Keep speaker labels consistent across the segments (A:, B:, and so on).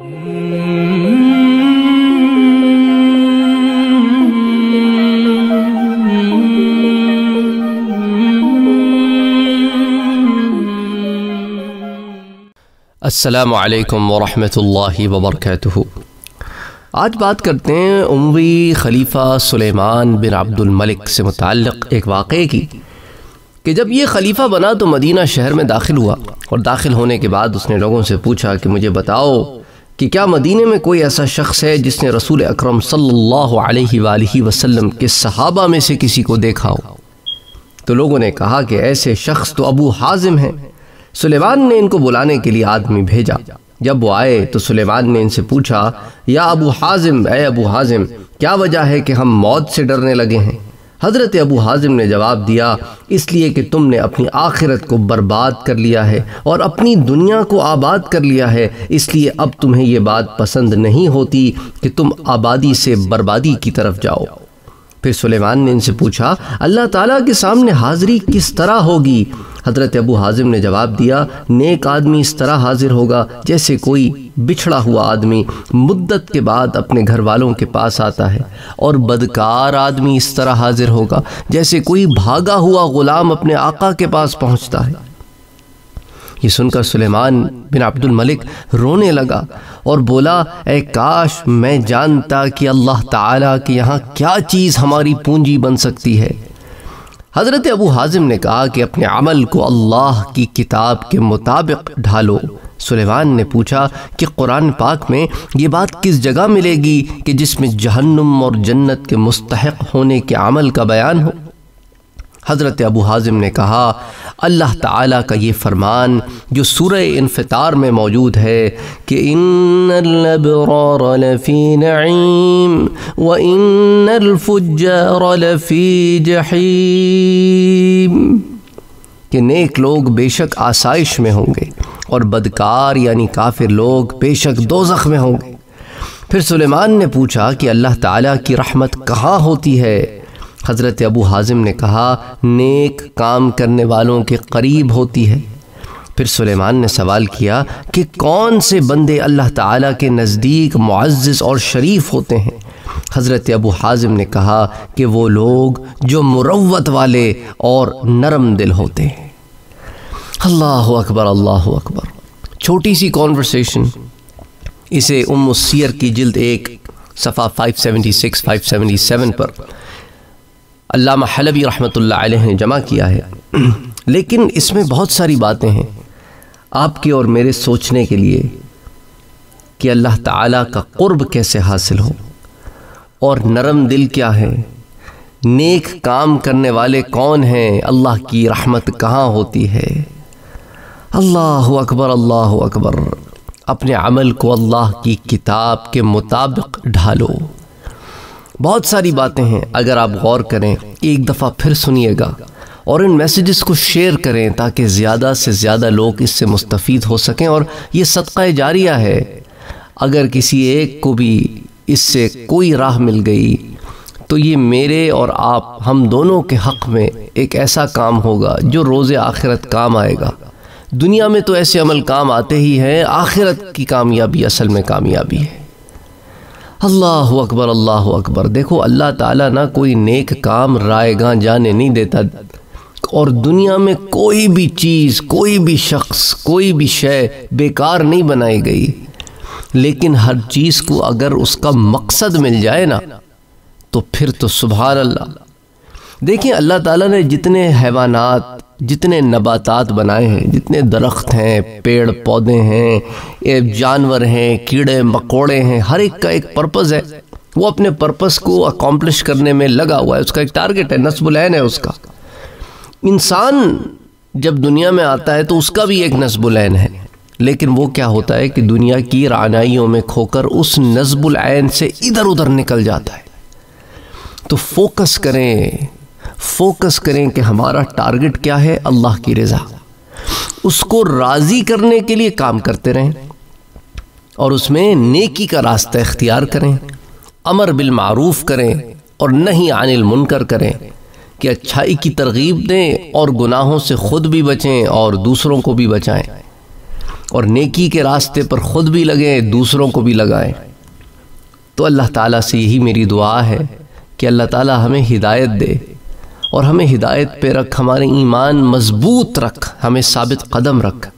A: असलकम वरहमल वबरक आज बात करते हैं उमवी खलीफ़ा सुलेमान बिन अब्दुल मलिक से मुतक़ एक वाक़े की, कि जब ये खलीफ़ा बना तो मदीना शहर में दाखिल हुआ और दाखिल होने के बाद उसने लोगों से पूछा कि मुझे बताओ कि क्या मदीने में कोई ऐसा शख्स है जिसने रसूल अकरम सल्लल्लाहु अलैहि वसल्लम के सहाबा में से किसी को देखा हो? तो लोगों ने कहा कि ऐसे शख्स तो अबू हाजिम हैं। सुलेमान ने इनको बुलाने के लिए आदमी भेजा। जब वो आए तो सुलेमान ने इनसे पूछा, या अबू हाजिम ए अबू हाजिम, क्या वजह है कि हम मौत से डरने लगे हैं? हज़रत अबू हाजिम ने जवाब दिया, इसलिए कि तुमने अपनी आखिरत को बर्बाद कर लिया है और अपनी दुनिया को आबाद कर लिया है। इसलिए अब तुम्हें यह बात पसंद नहीं होती कि तुम आबादी से बर्बादी की तरफ़ जाओ। फिर सुलेमान ने इनसे पूछा, अल्लाह ताला के सामने हाजिरी किस तरह होगी? हज़रत अबू हाजिम ने जवाब दिया, नेक आदमी इस तरह हाजिर होगा जैसे कोई बिछड़ा हुआ आदमी मुद्दत के बाद अपने घर वालों के पास आता है। और बदकार आदमी इस तरह हाजिर होगा जैसे कोई भागा हुआ गुलाम अपने आका के पास पहुँचता है। ये सुनकर सुलेमान बिन अब्दुल मलिक रोने लगा और बोला ए काश मैं जानता कि अल्लाह ताला के यहाँ क्या चीज़ हमारी पूंजी बन सकती है। हज़रत अबू हाजिम ने कहा कि अपने अमल को अल्लाह की किताब के मुताबिक ढालो। सुलेमान ने पूछा कि कुरान पाक में ये बात किस जगह मिलेगी कि जिसमें जहन्नुम और जन्नत के मुस्तहक होने के अमल का बयान हो? हज़रत अबू हाजिम ने कहा, अल्लाह ताला का ये फ़रमान जो सूर इनफ़ार में मौजूद है कि नईम व जहीम। कि नेक लोग बेशक आसाइश में होंगे और बदकार यानी काफिर लोग बेशक दोजख में होंगे। फिर सुलेमान ने पूछा कि अल्लाह ताला की रहमत कहाँ होती है? हज़रत अबू हाजिम ने कहा, नेक काम करने वालों के करीब होती है। फिर सुलेमान ने सवाल किया कि कौन से बंदे अल्लाह ताला के नज़दीक मुआज़ और शरीफ होते हैं? हज़रत अबू हाजिम ने कहा कि वो लोग जो मुरवत वाले और नरम दिल होते हैं। अल्लाह अकबर अल्लाह अकबर। छोटी सी कॉन्वर्सेशन इसे उम की जिल्द एक, सफ़ा 576 577 पर। अल्लामा हलबी रहमत ने जमा किया है। लेकिन इसमें बहुत सारी बातें हैं आपके और मेरे सोचने के लिए कि अल्लाह ताला का क़ुर्ब कैसे हासिल हो और नरम दिल क्या है, नेक काम करने वाले कौन हैं, अल्लाह की रहमत कहाँ होती है। अल्लाह अकबर अल्लाह अकबर, अपने अमल को अल्लाह की किताब के मुताबिक ढालो। बहुत सारी बातें हैं। अगर आप गौर करें, एक दफ़ा फिर सुनिएगा और इन मैसेजेस को शेयर करें ताकि ज़्यादा से ज़्यादा लोग इससे मुस्तफ़ हो सकें और ये सदक़ा जारिया है। अगर किसी एक को भी इससे कोई राह मिल गई तो ये मेरे और आप, हम दोनों के हक़ में एक ऐसा काम होगा जो रोज़ आखिरत काम आएगा। दुनिया में तो ऐसे अमल काम आते ही हैं, आखिरत की कामयाबी असल में कामयाबी है। अल्लाह अकबर अल्लाह अकबर। देखो, अल्लाह ताला ना कोई नेक काम, रायगा जाने नहीं देता। और दुनिया में कोई भी चीज़, कोई भी शख्स, कोई भी शय बेकार नहीं बनाई गई। लेकिन हर चीज़ को अगर उसका मकसद मिल जाए ना तो फिर तो सुबह अल्लाह देखिए, अल्लाह ताला ने जितने हैवानात जितने नबातात बनाए हैं, जितने दरख्त हैं, पेड़ पौधे हैं जानवर हैं, कीड़े, मकोड़े हैं, हर एक का एक पर्पज़ है। वो अपने पर्पज़ को अकॉम्प्लिश करने में लगा हुआ है, उसका एक टारगेट है, नस्बुलैन है उसका। इंसान जब दुनिया में आता है तो उसका भी एक नस्बुलैन है। लेकिन वो क्या होता है कि दुनिया की रानाइयों में खोकर उस नस्बुलैन से इधर उधर निकल जाता है। तो फोकस करें फोकस करें कि हमारा टारगेट क्या है? अल्लाह की रज़ा। उसको राज़ी करने के लिए काम करते रहें और उसमें नेकी का रास्ता इख्तियार करें, अमर बिल मारूफ करें और नहीं अनिल मुनकर करें कि अच्छाई की तरगीब दें और गुनाहों से ख़ुद भी बचें और दूसरों को भी बचाएँ और नेकी के रास्ते पर खुद भी लगें, दूसरों को भी लगाएँ। तो अल्लाह ताला से यही मेरी दुआ है कि अल्लाह ताला हमें हिदायत दे और हमें हिदायत पे रख, हमारे ईमान मज़बूत रख, हमें साबित कदम रख।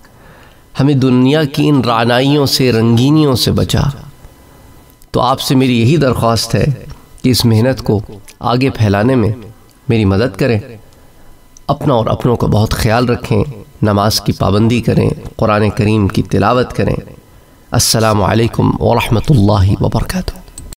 A: हमें दुनिया की इन रानाइयों से, रंगीनियों से बचा। तो आपसे मेरी यही दरख्वास्त है कि इस मेहनत को आगे फैलाने में मेरी मदद करें। अपना और अपनों का बहुत ख्याल रखें, नमाज़ की पाबंदी करें, कुरान करीम की तिलावत करें। असलकम वरहमल वर्का